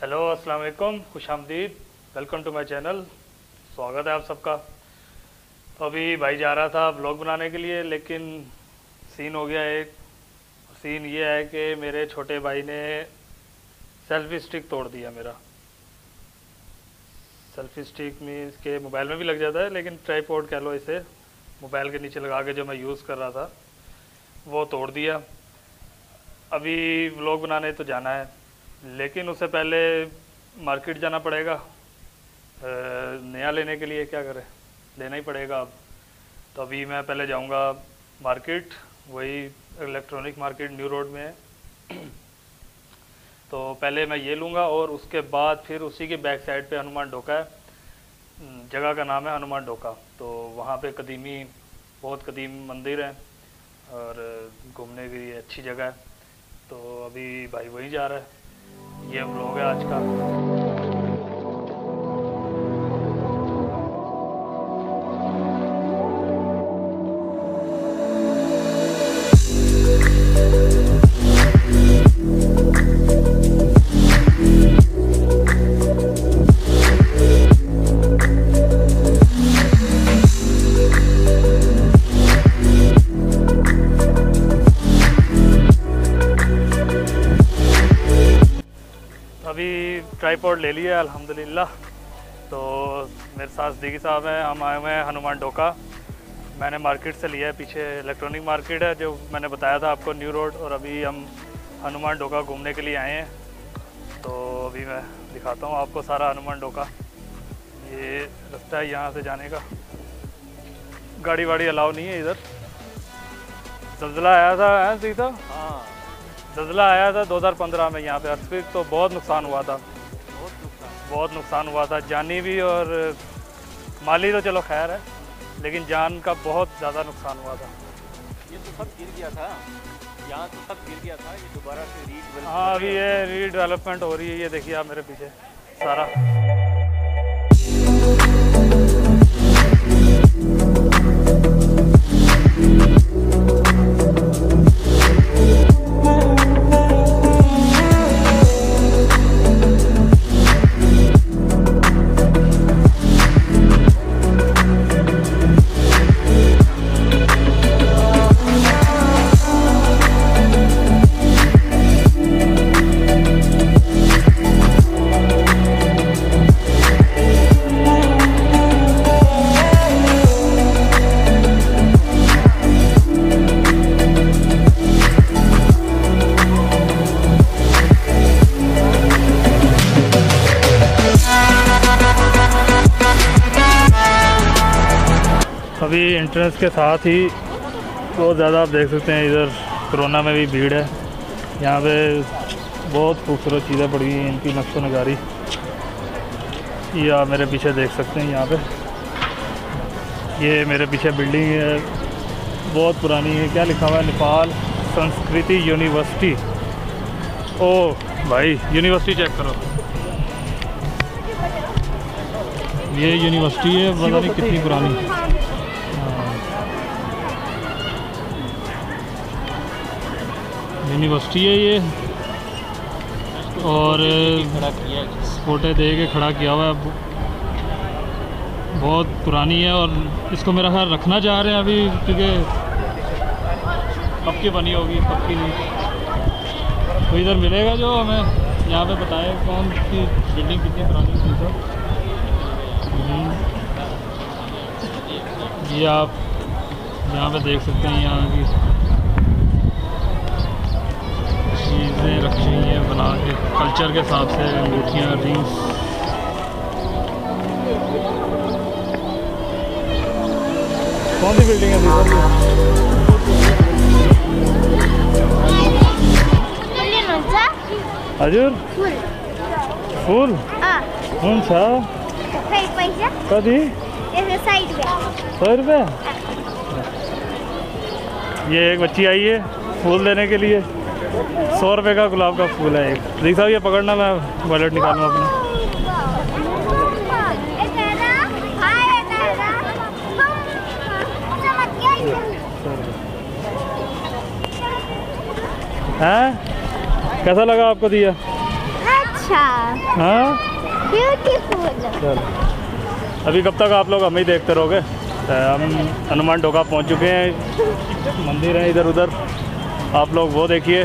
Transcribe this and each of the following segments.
Hello अस्सलाम वालेकुम खुश आमदीद वेलकम टू माय चैनल स्वागत है आप सबका तो अभी भाई जा रहा था ब्लॉग बनाने के लिए, लेकिन सीन हो गया एक। सीन ये है कि मेरे छोटे भाई ने सेल्फी स्टिक तोड़ दिया मेरा। सेल्फी स्टिक मीन्स के मोबाइल में भी लग जाता है, लेकिन ट्राईपोर्ड कह लो इसे मोबाइल के नीचे लगा के जो मैं यूज़ कर रहा था, वो तोड़ दिया। अभी व्लॉग बनाने तो जाना है। लेकिन उससे पहले मार्केट जाना पड़ेगा। नया लेने के लिए क्या करें? लेना ही पड़ेगा अब। तो अभी मैं पहले जाऊँगा मार्केट, वही इलेक्ट्रॉनिक मार्केट न्यू रोड में है। तो पहले मैं ये लूँगा और उसके बाद फिर उसी के बैक साइड पे हनुमान डोका है। जगह का नाम है हनुमान डोका। तो वहाँ पे कदीमी, बहुत कदीम मंदिर है और घूमने के लिए अच्छी जगह है। तो अभी भाई वहीं जा रहा है। ये ब्लॉग है आज का। ट्राईपोर्ड ले लिया अल्हम्दुलिल्लाह। तो मेरे साथ दीगी साहब हैं हम आए हुए हैं हनुमान डोका। मैंने मार्केट से लिया है पीछे इलेक्ट्रॉनिक मार्केट है जो मैंने बताया था आपको न्यू रोड और अभी हम हनुमान डोका घूमने के लिए आए हैं। तो अभी मैं दिखाता हूँ आपको सारा हनुमान डोका। ये रास्ता है यहाँ से जाने का। गाड़ी वाड़ी अलाउ नहीं है इधर। जल्जला आया था है सीधा? हाँ। जल्जला आया था 2015 में यहाँ पे अर्थक्वेक तो बहुत नुकसान हुआ था। बहुत नुकसान हुआ था। जानी भी और माली तो चलो खैर है लेकिन जान का बहुत ज़्यादा नुकसान हुआ था। ये तो सब गिर गया था। यहाँ तो सब गिर गया था। ये दोबारा से रीड हाँ अभी ये रीडेवलपमेंट हो रही है। ये देखिए आप मेरे पीछे सारा। अभी एंट्रेंस के साथ ही बहुत ज़्यादा आप देख सकते हैं, इधर कोरोना में भी भीड़ है। यहाँ पे बहुत खूबसूरत चीज़ें पड़ी हुई हैं, इनकी नक्शो नगारी ये आप मेरे पीछे देख सकते हैं यहाँ पे। ये मेरे पीछे बिल्डिंग है, बहुत पुरानी है। क्या लिखा हुआ है? नेपाल संस्कृति यूनिवर्सिटी। ओ भाई, यूनिवर्सिटी चेक करो। ये यूनिवर्सिटी है, पता नहीं कितनी पुरानी। यूनिवर्सिटी है ये। और, फोटे दे के खड़ा किया हुआ है। बहुत पुरानी है और इसको मेरा ख्याल रखना चाह रहे हैं अभी, क्योंकि कब की बनी होगी कब की नहीं। तो इधर मिलेगा जो हमें, यहाँ पे बताए कौन सी बिल्डिंग कितनी पुरानी थी सर। हम्म। ये आप यहाँ पे देख सकते हैं यहाँ की। चीज़ें रखी हुई हैं बना के कल्चर के हिसाब से अंगूठियाँ रिंग्स कौन सी बिल्डिंग है हजुर? फुल। फुल? हुन्छ कति सौ? रुपये ये एक बच्ची आई है फूल देने के लिए। सौ रुपये का गुलाब का फूल है एक। देख साहब ये पकड़ना मैं वॉलेट निकालूँ अपना। हैं? कैसा लगा आपको दिया? अच्छा। अच्छा हाँ ब्यूटीफुल अभी कब तक आप लोग हमें ही देखते रहोगे? तो हम हनुमान डोका पहुँच चुके हैं। मंदिर है इधर उधर आप लोग वो देखिए।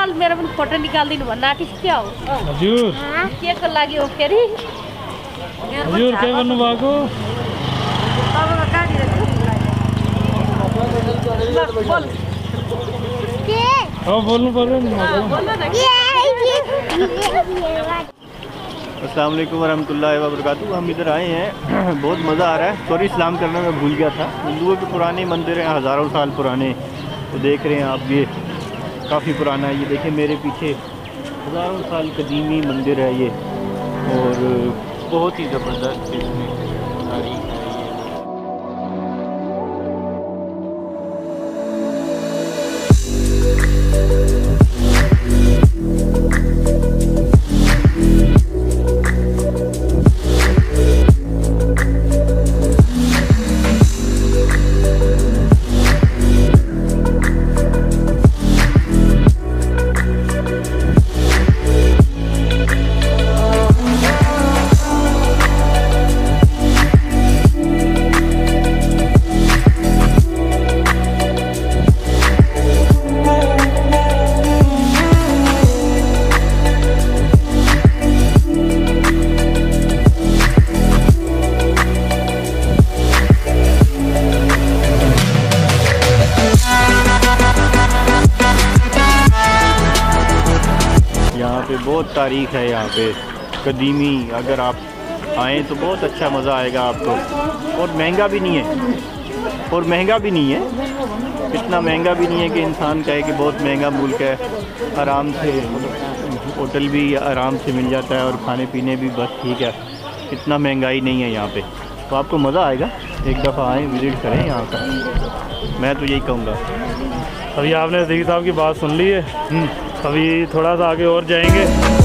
हाल मेरो पनि फ़ोटो निकालिदिनु भन्न आँटिस क्या हो? हजुर। के को लागि हो के अरे हजुर के? गर्नुभएको बोल्नु पऱ्यो नि अस्सलाम वालेकुम वरहमतुल्लाहि वबरकातुहू। हम इधर आए हैं। बहुत मज़ा आ रहा है। सॉरी इस्लाम करना मैं भूल गया था। हिंदुओं के पुराने मंदिर हैं हज़ारों साल पुराने। तो देख रहे हैं आप ये। काफ़ी पुराना है। ये देखिए, मेरे पीछे हज़ारों साल कदीमी मंदिर है ये। और बहुत ही ज़बरदस्त इसमें। तारीख है यहाँ पे। कदीमी अगर आप आएँ तो बहुत अच्छा मज़ा आएगा आपको। और महँगा भी नहीं है। और महँगा भी नहीं है। इतना महँगा भी नहीं है कि इंसान कहे कि बहुत महँगा मुल्क है। आराम से होटल भी आराम से मिल जाता है और खाने पीने भी बस ठीक है। इतना महँगाई नहीं है यहाँ पे। तो आपको मज़ा आएगा। एक दफ़ा आएँ विज़िट करें यहाँ का। मैं तो यही कहूँगा। अभी आपने दी साहब की बात सुन ली है। हम्म, अभी थोड़ा सा आगे और जाएँगे।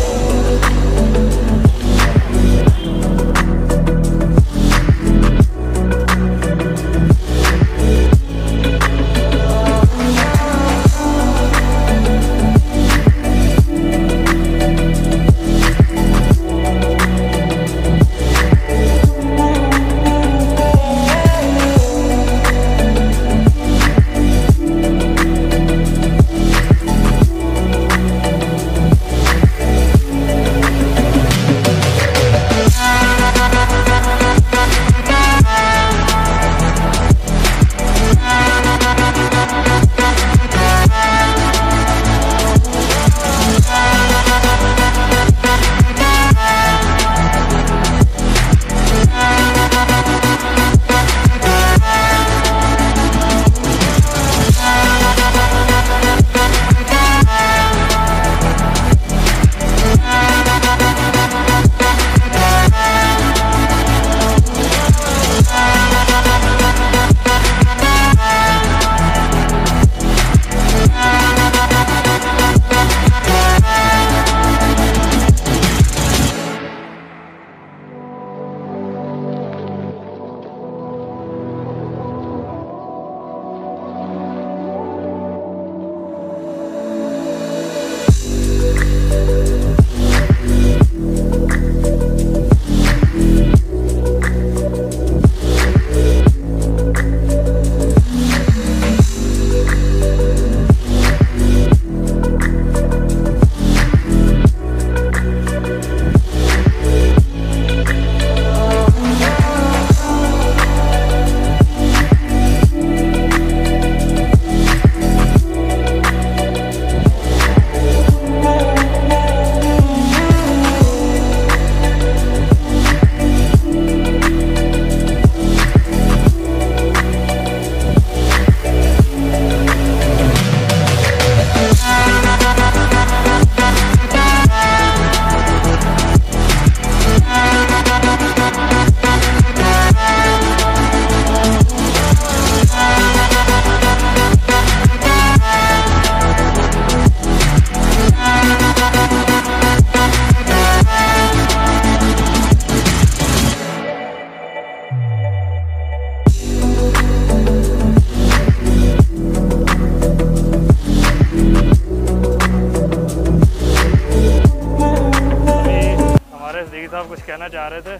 कहना चाह रहे थे?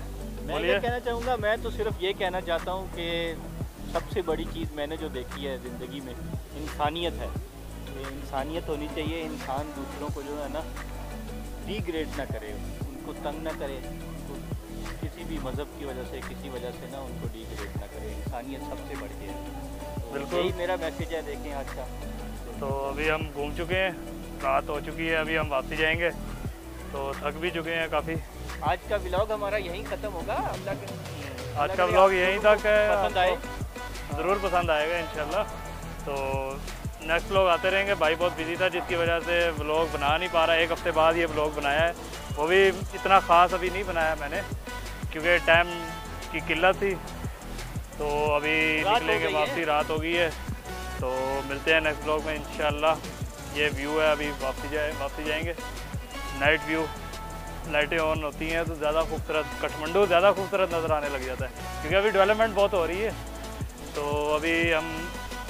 मैं ये कहना चाहूँगा? मैं तो सिर्फ़ ये कहना चाहता हूँ कि सबसे बड़ी चीज़ मैंने जो देखी है ज़िंदगी में इंसानियत है। इंसानियत होनी चाहिए इंसान दूसरों को जो है ना डिग्रेड ना करे उनको तंग ना करे उनको किसी भी मज़हब की वजह से किसी वजह से ना उनको डिग्रेड ना करे। इंसानियत सबसे के है। तो बिल्कुल। यही मेरा मैसेज है देखें आज का। तो अभी हम घूम चुके हैं रात हो चुकी है अभी हम वापसी जाएँगे। तो थक भी चुके हैं काफ़ी। आज का ब्लॉग हमारा यहीं ख़त्म होगा। आज का ब्लॉग यहीं तक है। पसंद आए। ज़रूर पसंद आएगा इंशाल्लाह। तो नेक्स्ट ब्लॉग आते रहेंगे। भाई बहुत बिज़ी था जिसकी वजह से ब्लॉग बना नहीं पा रहा। एक हफ़्ते बाद ये ब्लॉग बनाया है। वो भी इतना ख़ास अभी नहीं बनाया मैंने क्योंकि टाइम की किल्लत थी। तो अभी निकलेंगे वापसी रात हो गई है। तो मिलते हैं नेक्स्ट ब्लॉग में इंशाल्लाह। ये व्यू है अभी वापसी जाए वापसी जाएँगे। नाइट व्यू लाइटें ऑन होती हैं तो ज़्यादा खूबसूरत कठमंडू ज़्यादा खूबसूरत नज़र आने लग जाता है क्योंकि अभी डेवलपमेंट बहुत हो रही है। तो अभी हम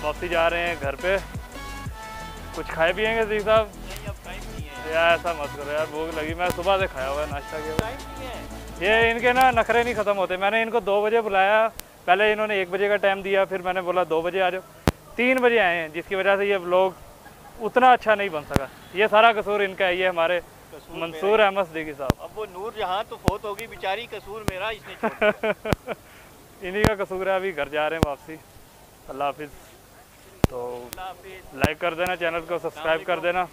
वापसी जा रहे हैं घर पे। कुछ खाए पिएँगे जी साहब? नहीं टाइम नहीं है। यार ऐसा मत करो यार भूख लगी। मैं सुबह से खाया हुआ है नाश्ता किया। ये इनके ना नखरे नहीं ख़त्म होते। मैंने इनको दो बजे बुलाया। पहले इन्होंने एक बजे का टाइम दिया फिर मैंने बोला दो बजे आ जाओ। तीन बजे आए हैं जिसकी वजह से ये लोग उतना अच्छा नहीं बन सका। ये सारा कसूर इनका है ये हमारे कसूर मंसूर अहमद सिद्दीकी साहब। अब वो नूर जहाँ तो फोत होगी बेचारी कसूर मेरा इसने इन्हीं का कसूर है अभी घर जा रहे हैं वापसी। अल्लाह हाफिज़। तो लाइक कर देना चैनल को सब्सक्राइब कर देना।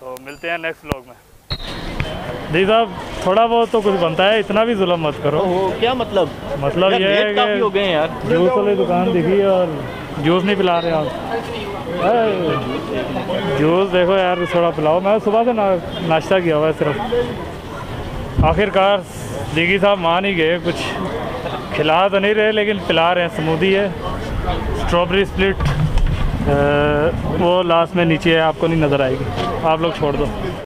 तो मिलते हैं नेक्स्ट व्लॉग में। दी साहब थोड़ा बहुत तो कुछ बनता है इतना भी जुल्म मत करो। ओहो क्या मतलब? मतलब ये है कि यार। जूस वाली दुकान दिखी और जूस नहीं पिला रहे आप। जूस देखो यार, थोड़ा पिलाओ मैं सुबह से ना, नाश्ता किया हुआ है सिर्फ़। आखिरकार, दीगी साहब मान ही गए, कुछ खिला तो नहीं रहे, लेकिन पिला रहे हैं। स्मूदी है स्ट्रॉबेरी स्प्लिट वो लास्ट में नीचे है, आपको नहीं नज़र आएगी। आप लोग छोड़ दो।